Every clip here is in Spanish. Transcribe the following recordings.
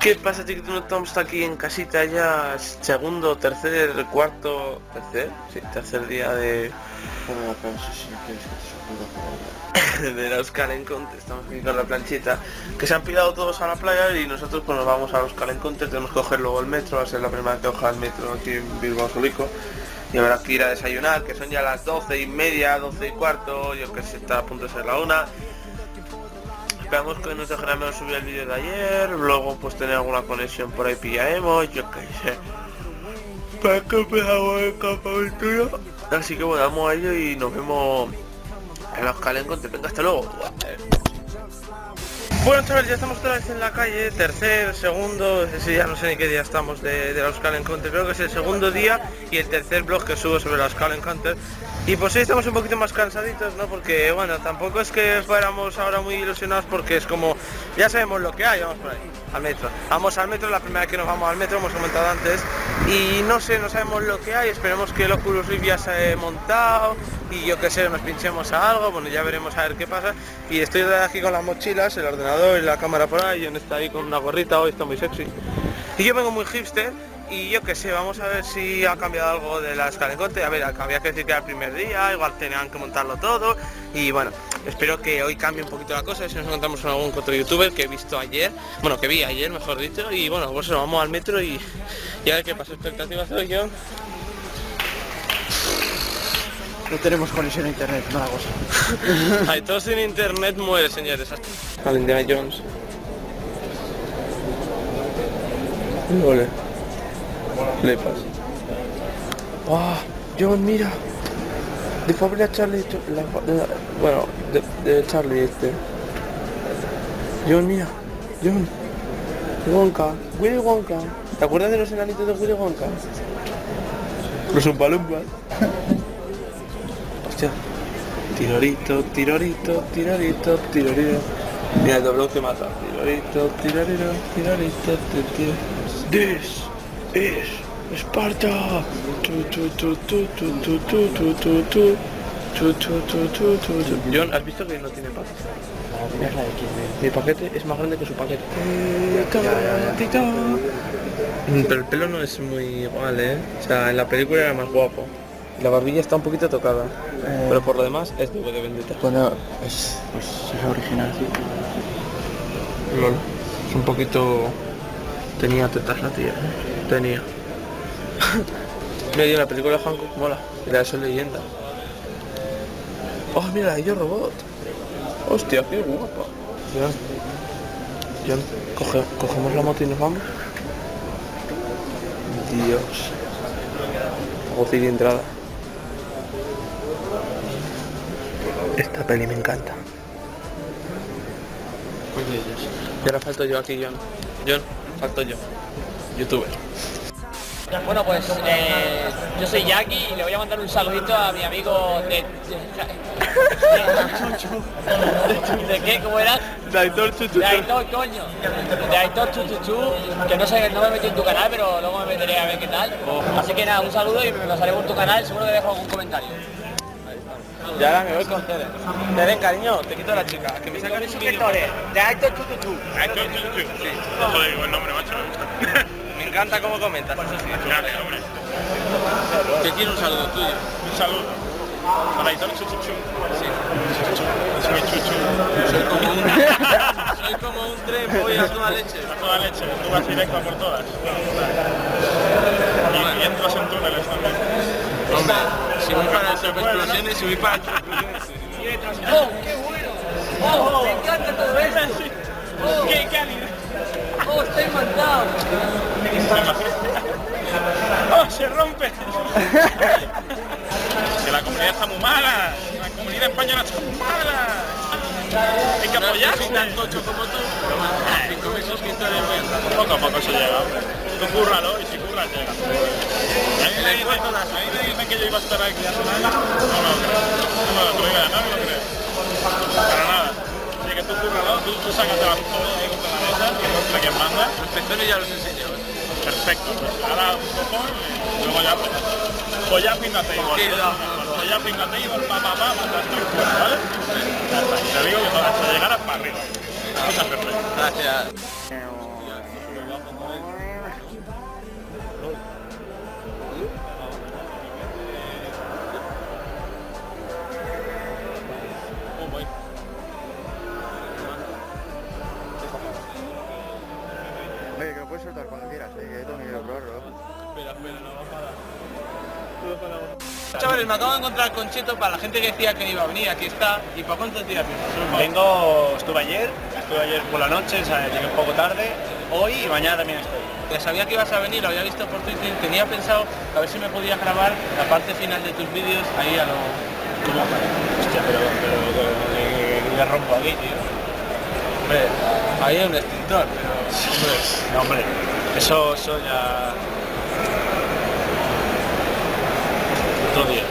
¿Qué pasa, chiquitos? Estamos aquí en casita ya, segundo, tercer, cuarto, tercer, sí, tercer día de, de la Oscar Encontre. Estamos aquí con la planchita, que se han pirado todos a la playa y nosotros pues nos vamos a Oscar Encontre, tenemos que coger luego el metro, va a ser la primera que coja el metro aquí en Bilbao Solico. Y habrá que ir a desayunar, que son ya las doce y media, doce y cuarto, yo que sé, está a punto de ser la una. Esperamos que nos dejarán subir el vídeo de ayer, luego pues tener alguna conexión por ahí pillaremos, yo qué sé. Para que empezamos el campamento. Así que bueno, vamos a ello y nos vemos en los calencontes. Venga, hasta luego. Bueno chavales, ya estamos otra vez en la calle, tercer, segundo, ya no sé ni qué día estamos de, de la Euskal Encounter, creo que es el segundo día y el tercer blog que subo sobre la Euskal Encounter. Y pues hoy estamos un poquito más cansaditos, ¿no? Porque bueno, tampoco es que fuéramos ahora muy ilusionados porque es como, ya sabemos lo que hay, vamos por ahí, al metro. Vamos al metro, la primera vez que nos vamos al metro, hemos comentado antes, y no sé, no sabemos lo que hay, esperemos que el Oculus Rift ya se ha montado y yo que sé, nos pinchemos a algo, bueno, ya veremos a ver qué pasa. Y estoy aquí con las mochilas, el ordenador y la cámara por ahí, John está ahí con una gorrita, hoy está muy sexy. Y yo vengo muy hipster y yo que sé, vamos a ver si ha cambiado algo de la escalenconte. A ver, había que decir que era el primer día, igual tenían que montarlo todo. Y bueno, espero que hoy cambie un poquito la cosa, si nos encontramos con algún otro youtuber que he visto ayer, bueno, que vi ayer, mejor dicho. Y bueno, pues nos vamos al metro y, y a ver qué pasa. Expectativas hoy, yo. No tenemos conexión a internet, mala cosa. Hay todo sin internet muere, señores. Al Indiana Jones. Ole. Flipas. ¡Ah! John, mira. De familia Charlie. la- la- bueno, de, de Charlie este. John, mira. John. Wonka. Willy Wonka. ¿Te acuerdas de los enanitos de Willy Wonka? Los umpalumpas. Hostia. Tirorito, tirorito, tirorito, tirorito. Mira el doblón que mata. Tirorito, tirorito, tirorito, tirorito. This es Esparta. John, ¿has visto que no tiene patas? Mi paquete es más grande que su paquete. Pero el pelo no es muy igual, ¿eh? O sea, en la película era más guapo. La barbilla está un poquito tocada, eh... pero por lo demás es de Vendetta. Bueno, es, pues, es original, sí. Lol, es un poquito Tenía tetas la tía. ¿eh? Tenía. mira, la película de Hancock mola. Era eso leyenda. Oh, mira, Yo Robot. Hostia, qué guapa. John. John, coge- cogemos la moto y nos vamos. Dios. Hago cilindrada. Esta peli me encanta. Y ahora falto yo aquí, John. John, falto yo. Youtuber. Bueno, pues eh, yo soy Jackie y le voy a mandar un saludito a mi amigo de... ¿De, de qué? ¿Cómo era? Daitor Chuchu. De Aitor, coño. De Aitor Chuchuchu, que no sé, no me metí en tu canal, pero luego me meteré a ver qué tal. Así que nada, un saludo y me pasaré por tu canal, seguro que dejo algún comentario. Y ahora me voy con Tere. Tere, cariño, te quito la chica. Que me sacan suscriptores. De Aitor Chuchuchu. Sí. Joder, buen nombre, macho, me gusta. Me encanta cómo comentas. Eso sí. Gracias, hombre. Que quiero un saludo tuyo. Un saludo. Para Chuchuchu. Sí. Es mi chuchu. Soy como un... Soy como un tren, voy a toda leche. A toda leche, tú vas directo a por todas. Y, y entras en túneles también. Hombre, si explosiones, si voy para. ¡Oh, qué bueno! ¡Oh, me encanta todo eso! ¡Oh, qué cálido! ¡Oh, estoy encantado! ¡Oh, se rompe! que la comunidad está muy mala. La comunidad española está muy mala. Hay que No soy apoyarse. tan tocho como tú. Cinco mil suscriptores voy a entrar. Poco a poco se llega, hombre. Tú cúrralo y si curras llega. A mí me dicen, a mí me dicen que yo iba a estar aquí hace un año. No me lo creo. No me lo creo, no me lo creo. Para nada. Así que tú cúrralo, tú, tú sácate la foto ahí contra la mesa y muestra quién manda. Los pezones ya los enseño. Perfecto, pues ahora un cojón y luego ya pues, pues ya fíjate igual. Ya fíjate igual, pa, pa, pa, ¿vale? Te digo que hasta llegar hasta arriba. Gracias. Me acabo de encontrar con Cheto para la gente que decía que iba a venir, aquí está. ¿Y para cuántos días vienes? Vengo, estuve ayer, estuve ayer por la noche, o sea, llegué un poco tarde, hoy y mañana también estoy. Ya sabía que ibas a venir, lo había visto por Twitter, tenía pensado a ver si me podías grabar la parte final de tus vídeos ahí a lo... Hostia, pero, pero, le rompo aquí, tío. Hombre, ahí hay un extintor, pero... Hombre, No, hombre, eso, eso ya... Otro día.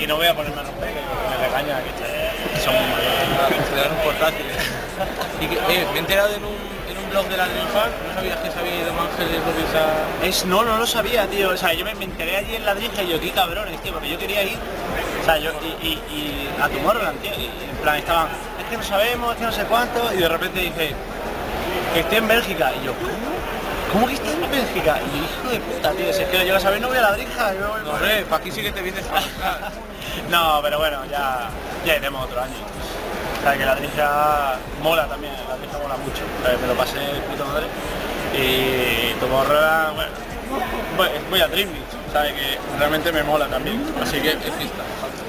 Aquí no voy a ponerme a romper, que me regaña, que son muy malos. portátiles. y que, eh, me he enterado en un, en un blog de la Dream Farm, no sabías que se había ido Ángeles a... Es, no, no lo sabía, tío. O sea, yo me, me enteré allí en la Drinja y yo, qué cabrones, tío, porque yo quería ir. O sea, yo, y, y, y a Tomorrowland, tío. Y en plan, estaban, es que no sabemos, es que no sé cuánto. Y de repente dice, que esté en Bélgica. Y yo, ¿cómo? ¿Cómo que está en Bélgica? Y yo, hijo de puta, tío. Si es que lo llegas a ver, no voy a la voy No, hombre, para aquí sí que te vienes no, pero bueno, ya, ya iremos otro año. O sea, que la Drinja mola también, la Drinja mola mucho. O sea, me lo pasé puta madre. Y Tomorrowland, bueno, voy, voy a Dream Beach, ¿sabes? Que realmente me mola también. Así que, Es fiesta.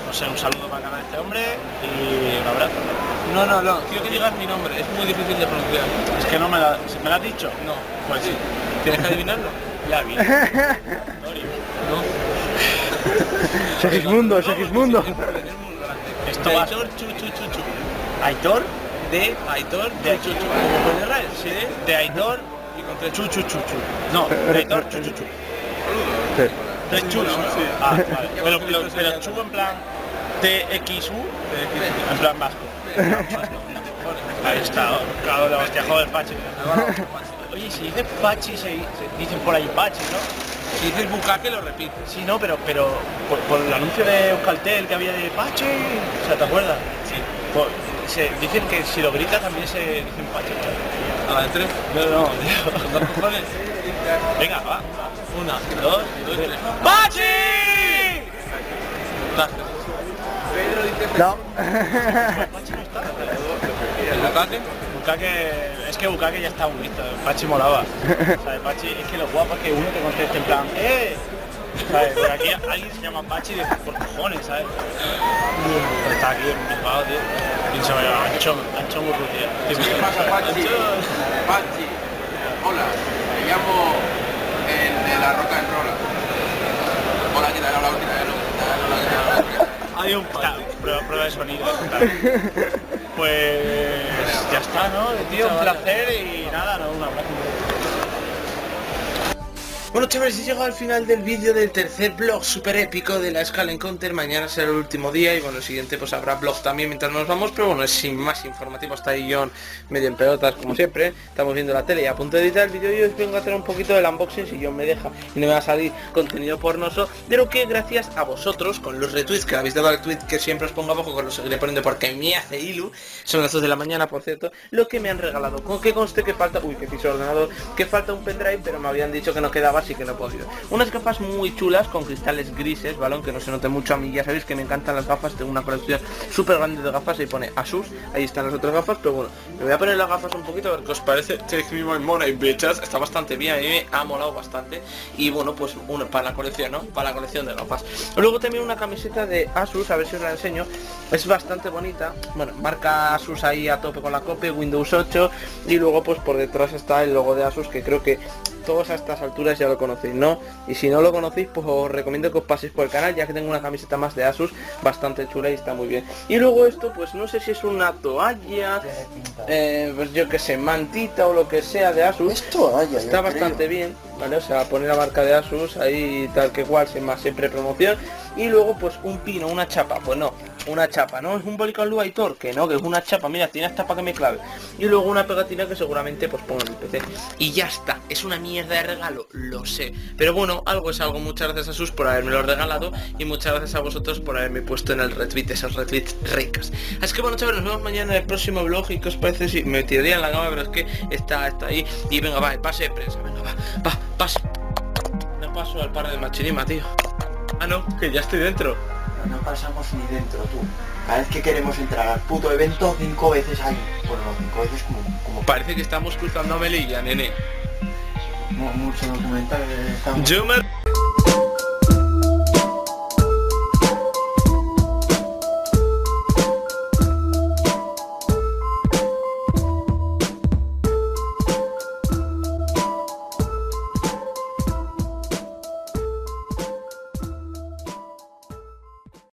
no sé, un saludo para el canal de este hombre y un abrazo. No, no, no, quiero que digas mi nombre, es muy difícil de pronunciar. Es que no me, la, ¿me lo has dicho? No, Pues sí. ¿tienes que adivinarlo? Ya vi. Segismundo, Segismundo. Esto va. Aitor Chu Chu Chu Chu. Aitor De Aitor De- Chu Chu Chu. Como con R, sí, de Aitor y con tres Chu Chu Chu Chu. No, de Aitor Chu Chu Chu. De Chu, sí. Ah, vale. Pero, pero, pero Chu en plan TXU, en plan vasco. Ahí está, claro, la hostia, joder, Pachi. Oye, si dices Pachi, se, se dicen por ahí Pachi, ¿no? Si dices bucaque lo repite. Sí, no, pero pero por, por el anuncio de Euskaltel que había de Pachi, o sea, ¿te acuerdas? Sí. se dicen que si lo gritas también se dicen Pachi. A la de tres. No, no, tío. ¿Con dos cojones? Venga, va. Una, dos, dos, tres. ¡Pachi! No. Pachi no está. ¿El bucaque? Bukake, es que Bukake ya está muy listo, Pachi molaba. Es que lo guapo es que uno te conteste en plan, ¡eh! ¿Sabes? Porque aquí alguien se llama Pachi de por cojones, ¿sabes? Pero está aquí en Bilbao, tío. Y se me llama Anchón, Anchón Urrutia. ¿Qué pasa, Pachi? Pachi, hola, me llamo el de la roca en rola. Hola, ¿qué tal? Hola, ¿qué tal? Hola. Hay un prueba, prueba de sonido. Pues ya está, ¿no? Tío, un placer y nada, no, un abrazo. Bueno chavales, he llegado al final del vídeo del tercer blog super épico de la Skull Encounter. Mañana será el último día y bueno, el siguiente pues habrá blog también mientras nos vamos Pero bueno, es sin más informativo, está ahí John medio en pelotas como siempre. Estamos viendo la tele y a punto de editar el vídeo y os vengo a hacer un poquito del unboxing si John me deja Y no me va a salir contenido pornoso De lo que gracias a vosotros, con los retweets que habéis dado al tweet que siempre os pongo abajo Con los seguiré poniendo porque me hace ilu Son las 2 de la mañana por cierto Lo que me han regalado, con que conste que falta, uy que piso ordenador Que falta un pendrive pero me habían dicho que no quedaba así que no he podido. Unas gafas muy chulas con cristales grises, ¿vale? Aunque no se note mucho a mí, ya sabéis que me encantan las gafas Tengo una colección súper grande de gafas y pone Asus Ahí están las otras gafas, pero bueno Me voy a poner las gafas un poquito a ver qué os parece. Take me my money, bitches Está bastante bien, a mí me ha molado bastante. Y bueno, pues uno para la colección, ¿no? Para la colección de gafas. Luego también una camiseta de Asus, a ver si os la enseño. Es bastante bonita. Bueno, marca Asus ahí a tope con la copia, Windows 8 Y luego pues por detrás está el logo de Asus Que creo que todos a estas alturas ya lo conocéis, ¿no? Y si no lo conocéis, pues os recomiendo que os paséis por el canal, ya que tengo una camiseta más de Asus, bastante chula y está muy bien. Y luego esto, pues no sé si es una toalla, eh, pues yo que sé, mantita o lo que sea de Asus. Esto, vaya, Está bastante bien, ¿vale? O sea, pone la marca de Asus ahí tal que cual, sin más siempre promoción. Y luego pues un pino, una chapa, pues no, una chapa, ¿no? Es un Bolican Blue Aitor, que no, que es una chapa, mira, tiene hasta para que me clave. Y luego una pegatina que seguramente pues pongo en el PC. Y ya está, es una mierda de regalo, lo sé. Pero bueno, algo es algo, muchas gracias a Sus por haberme lo regalado y muchas gracias a vosotros por haberme puesto en el retweet, esos retweets ricos. Así que bueno, chavales, nos vemos mañana en el próximo vlog y qué os parece si me tiraría en la cama, pero es que está, está ahí. Y venga, va, pase de prensa, venga, va, va, pase. No paso al par de machinima, tío. Ah, no, que ya estoy dentro. No pasamos ni dentro, tú. Cada vez que queremos entrar al puto evento, cinco veces ahí. Bueno, no, cinco veces como... como Parece que estamos cruzando a Melilla, nene. mu- mucho documental. eh, estamos- Yo me...